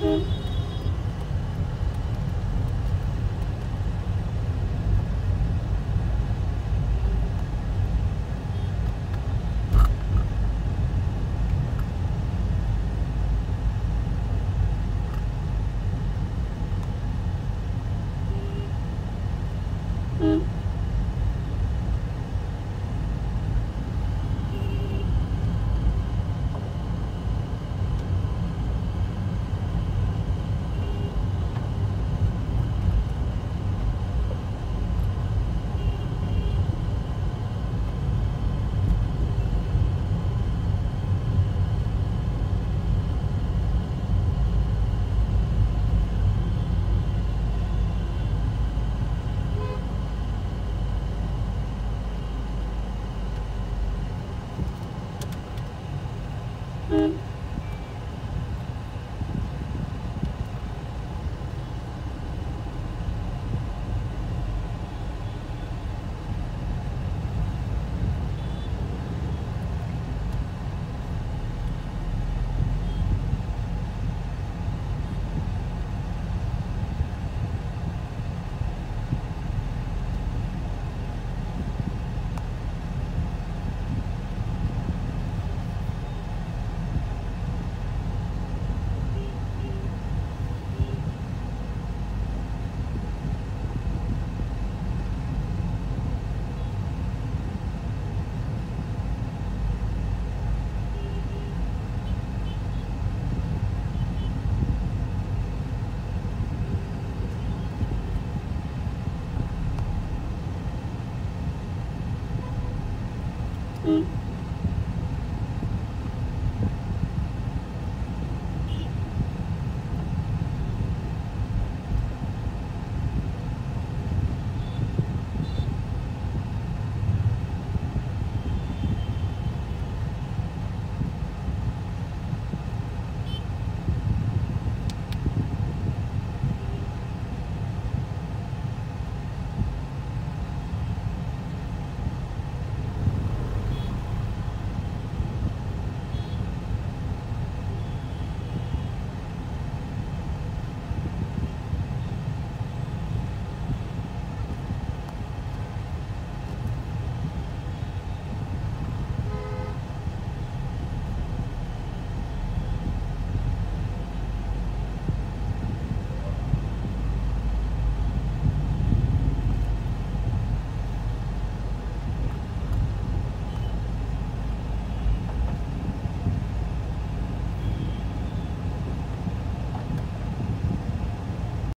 Thank you. 嗯。